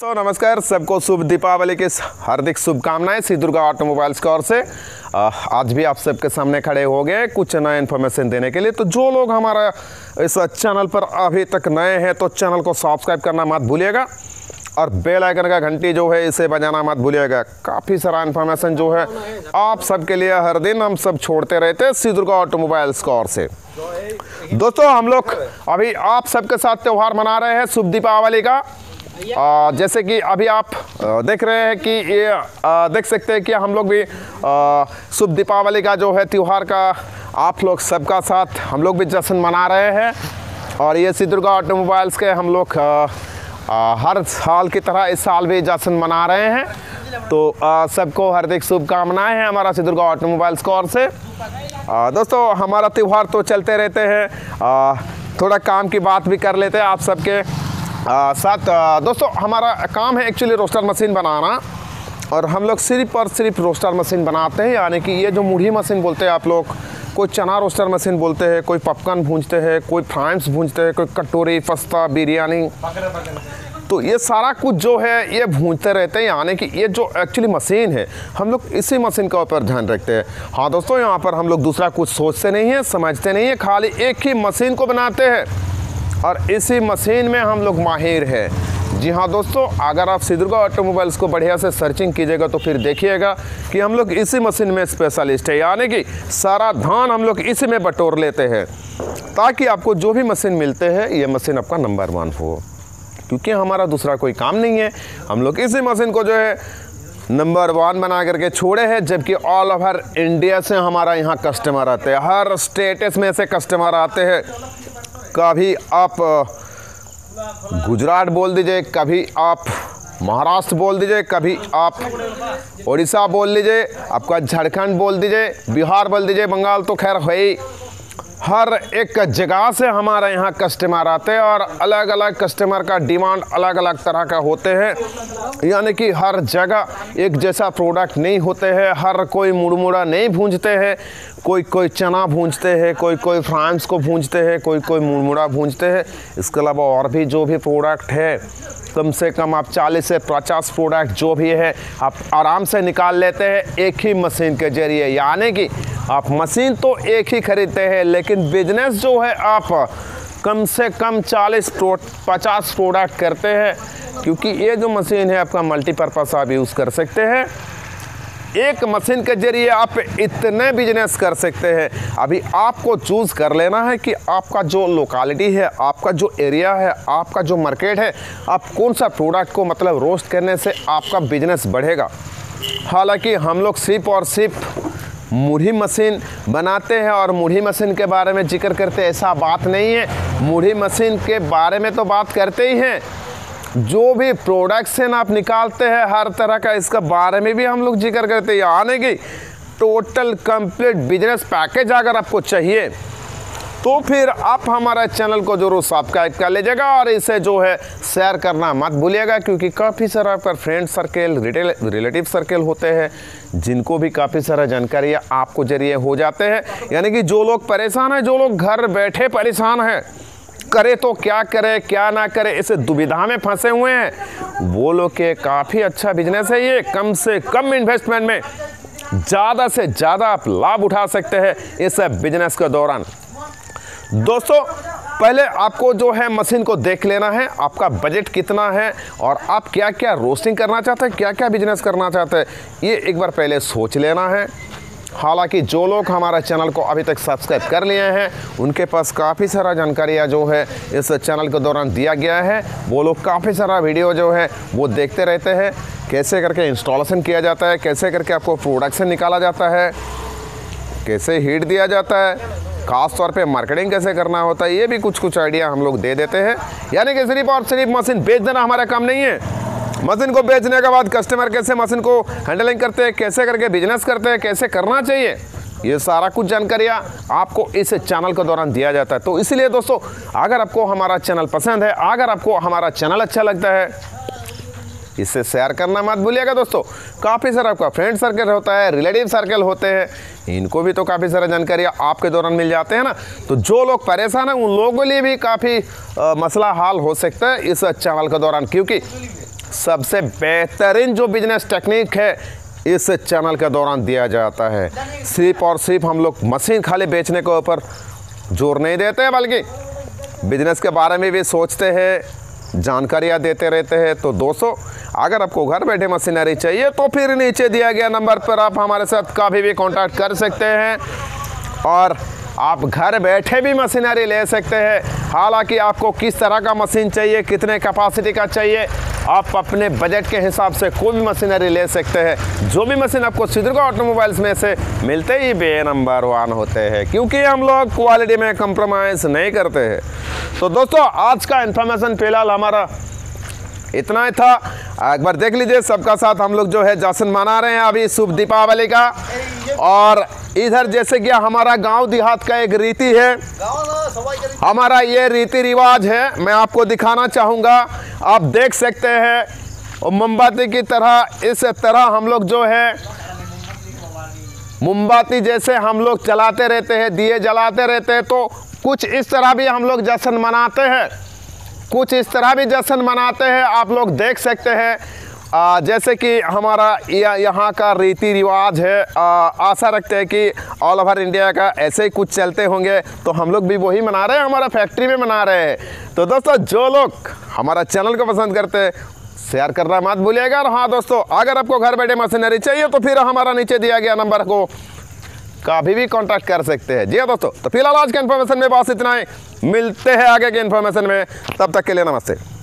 तो नमस्कार, सबको शुभ दीपावली की हार्दिक शुभकामनाएँ श्री दुर्गा ऑटोमोबाइल्स की ओर से आज भी आप सबके सामने खड़े हो गए कुछ नए इन्फॉर्मेशन देने के लिए। तो जो लोग हमारा इस चैनल पर अभी तक नए हैं तो चैनल को सब्सक्राइब करना मत भूलिएगा और बेल आइकन का घंटी जो है, इसे बजाना मत भूलिएगा। काफ़ी सारा इन्फॉर्मेशन जो है आप सबके लिए हर दिन हम सब छोड़ते रहते हैं श्री दुर्गा ऑटोमोबाइल्स की ओर से। दोस्तों, हम लोग अभी आप सबके साथ त्यौहार मना रहे हैं शुभ दीपावली का। आ, जैसे कि अभी आप देख रहे हैं कि ये आ, देख सकते हैं कि हम लोग भी शुभ दीपावली का जो है त्यौहार का आप लोग सबका साथ हम लोग भी जश्न मना रहे हैं। और ये श्री दुर्गा ऑटोमोबाइल्स के हम लोग हर साल की तरह इस साल भी जश्न मना रहे हैं। तो सबको हार्दिक शुभकामनाएँ हैं हमारा श्री दुर्गा ऑटोमोबाइल्स की ओर से। आ, दोस्तों हमारा त्यौहार तो चलते रहते हैं। थोड़ा काम की बात भी कर लेते हैं आप सबके। साथ दोस्तों, हमारा काम है एक्चुअली रोस्टर मशीन बनाना और हम लोग सिर्फ़ और सिर्फ़ रोस्टर मशीन बनाते हैं, यानी कि ये जो मुढ़ी मशीन बोलते हैं आप लोग, कोई चना रोस्टर मशीन बोलते हैं, कोई पपकन भूंजते हैं, कोई फ्राइम्स भूंजते हैं, कोई कटोरी, फस्ता, बिरयानी। तो ये सारा कुछ जो है, ये भूंजते रहते हैं, यानी कि ये जो एक्चुअली मशीन है, हम लोग इसी मशीन के ऊपर ध्यान रखते हैं। हाँ दोस्तों, यहाँ पर हम लोग दूसरा कुछ सोचते नहीं है, समझते नहीं है, खाली एक ही मशीन को बनाते हैं। और इसी मशीन में हम लोग माहिर हैं। जी हाँ दोस्तों, अगर आप सिद्धुर्गा ऑटोमोबाइल्स को बढ़िया से सर्चिंग कीजिएगा तो फिर देखिएगा कि हम लोग इसी मशीन में स्पेशलिस्ट है। यानी कि सारा धान हम लोग इसी में बटोर लेते हैं, ताकि आपको जो भी मशीन मिलते हैं, ये मशीन आपका नंबर वन हो। क्योंकि हमारा दूसरा कोई काम नहीं है। हम लोग इसी मशीन को जो है नंबर वन बना करके छोड़े हैं, जबकि ऑल ओवर इंडिया से हमारा यहाँ कस्टमर आते हैं। हर स्टेटस में से कस्टमर आते हैं। कभी आप, गुजरात बोल दीजिए, कभी आप महाराष्ट्र बोल दीजिए, कभी आप उड़ीसा बोल लीजिए आपका झारखंड बोल दीजिए, बिहार बोल दीजिए, बंगाल तो खैर है ही। हर एक जगह से हमारे यहाँ कस्टमर आते हैं और अलग अलग कस्टमर का डिमांड अलग अलग तरह का होते हैं। यानी कि हर जगह एक जैसा प्रोडक्ट नहीं होते हैं, हर कोई मुड़मुड़ा नहीं भूंजते हैं कोई कोई चना भूंजते हैं कोई कोई फ्रांस को भूंजते हैं कोई कोई मुड़मुड़ा भूंजते हैं। इसके अलावा और भी जो भी प्रोडक्ट है, कम से कम आप 40 से 50 प्रोडक्ट जो भी है, आप आराम से निकाल लेते हैं एक ही मशीन के ज़रिए। यानी कि आप मशीन तो एक ही खरीदते हैं, लेकिन बिज़नेस जो है आप कम से कम 40 प्रो 50 प्रोडक्ट करते हैं, क्योंकि ये जो मशीन है, आपका मल्टीपर्पज़ आप यूज़ कर सकते हैं। एक मशीन के ज़रिए आप इतने बिज़नेस कर सकते हैं। अभी आपको चूज़ कर लेना है कि आपका जो लोकालिटी है, आपका जो एरिया है, आपका जो मार्केट है, आप कौन सा प्रोडक्ट को मतलब रोस्ट करने से आपका बिज़नेस बढ़ेगा। हालाँकि हम लोग सिर्फ़ और सिर्फ़ मुढ़ी मशीन बनाते हैं और मुढ़ी मशीन के बारे में ज़िक्र करते ऐसा बात नहीं है। मुढ़ी मशीन के बारे में तो बात करते ही हैं। जो भी प्रोडक्शन आप निकालते हैं, हर तरह का इसका बारे में भी हम लोग ज़िक्र करते हैं। यानी कि टोटल कंप्लीट बिज़नेस पैकेज अगर आपको चाहिए तो फिर आप हमारे चैनल को ज़रूर सब्सक्राइब कर लीजिएगा और इसे जो है शेयर करना मत भूलिएगा, क्योंकि काफ़ी सारा आपका friend circle retail relative circle होते हैं, जिनको भी काफ़ी सारा जानकारी आपको ज़रिए हो जाते हैं। यानी कि जो लोग परेशान हैं, जो लोग घर बैठे परेशान हैं, करे तो क्या करे, क्या ना करे, इसे दुविधा में फंसे हुए हैं। वो लोग के काफ़ी अच्छा बिज़नेस है ये, कम से कम इन्वेस्टमेंट में ज़्यादा से ज़्यादा आप लाभ उठा सकते हैं इस बिज़नेस के दौरान। दोस्तों, पहले आपको जो है मशीन को देख लेना है, आपका बजट कितना है और आप क्या क्या रोस्टिंग करना चाहते हैं क्या क्या बिज़नेस करना चाहते हैं, ये एक बार पहले सोच लेना है। हालाँकि जो लोग हमारे चैनल को अभी तक सब्सक्राइब कर लिए हैं, उनके पास काफ़ी सारा जानकारियाँ जो है इस चैनल के दौरान दिया गया है। वो लोग काफ़ी सारा वीडियो जो है, वो देखते रहते हैं, कैसे करके इंस्टॉलेशन किया जाता है, कैसे करके आपको प्रोडक्शन निकाला जाता है, कैसे हीट दिया जाता है खास तौर पे मार्केटिंग कैसे करना होता है, ये भी कुछ कुछ आइडिया हम लोग दे देते हैं। यानी कि सिर्फ़ और सिर्फ़ मशीन बेच देना हमारा काम नहीं है। मशीन को बेचने के बाद कस्टमर कैसे मशीन को हैंडलिंग करते हैं, कैसे करके बिज़नेस करते हैं, कैसे करना चाहिए, ये सारा कुछ जानकारियाँ आपको इस चैनल के दौरान दिया जाता है। तो इसलिए दोस्तों, अगर आपको हमारा चैनल पसंद है, अगर आपको हमारा चैनल अच्छा लगता है इसे शेयर करना मत भूलिएगा दोस्तों। काफ़ी सारा आपका फ्रेंड सर्कल होता है रिलेटिव सर्कल होते हैं। इनको भी तो काफ़ी सारा जानकारी आपके दौरान मिल जाते हैं ना। तो जो लोग परेशान हैं, उन लोगों के लिए भी काफ़ी मसला हाल हो सकता है इस चैनल के दौरान। क्योंकि सबसे बेहतरीन जो बिज़नेस टेक्निक है, इस चैनल के दौरान दिया जाता है। सिर्फ़ और सिर्फ़ हम लोग मशीन खाली बेचने के ऊपर ज़ोर नहीं देते हैं, बल्कि बिज़नेस के बारे में भी सोचते हैं, जानकारियाँ देते रहते हैं। तो दोस्तों अगर आपको घर बैठे मशीनरी चाहिए तो फिर नीचे दिया गया नंबर पर आप हमारे साथ कभी भी कॉन्टैक्ट कर सकते हैं। और आप घर बैठे भी मशीनरी ले सकते हैं। हालाँकि आपको किस तरह का मशीन चाहिए, कितने कैपेसिटी का चाहिए, आप अपने बजट के हिसाब से कोई भी मशीनरी ले सकते हैं। जो भी मशीन आपको सिद्रगा ऑटोमोबाइल्स में से मिलते ही बे नंबर वन होते हैं, क्योंकि हम लोग क्वालिटी में कंप्रोमाइज़ नहीं करते हैं। तो दोस्तों, आज का इन्फॉर्मेशन फ़िलहाल हमारा इतना ही था। एक बार देख लीजिए, सबका साथ हम लोग जो है जश्न मना रहे हैं अभी शुभ दीपावली का। और इधर जैसे कि हमारा गाँव देहात का एक रीति है। हमारा ये रीति रिवाज है, मैं आपको दिखाना चाहूँगा। आप देख सकते हैं और मोमबत्ती की तरह, इस तरह हम लोग जो है, मोमबत्ती जैसे हम लोग चलाते रहते हैं, दिए जलाते रहते हैं तो कुछ इस तरह भी हम लोग जश्न मनाते हैं। कुछ इस तरह भी जश्न मनाते हैं आप लोग देख सकते हैं। आ, जैसे कि हमारा यह यहाँ का रीति रिवाज है आ, आशा रखते हैं कि ऑल ओवर इंडिया का ऐसे ही कुछ चलते होंगे तो हम लोग भी वही मना रहे हैं हमारा फैक्ट्री में मना रहे हैं। तो दोस्तों जो लोग हमारा चैनल को पसंद करते हैं शेयर करना मत भूलिएगा। और हाँ दोस्तों अगर आपको घर बैठे मशीनरी चाहिए तो फिर हमारा नीचे दिया गया नंबर को कभी भी कांटेक्ट कर सकते हैं। जी हाँ दोस्तों तो फ़िलहाल आज के इन्फॉर्मेशन में बस इतना ही। मिलते हैं आगे के इन्फॉर्मेशन में। तब तक के लिए नमस्ते।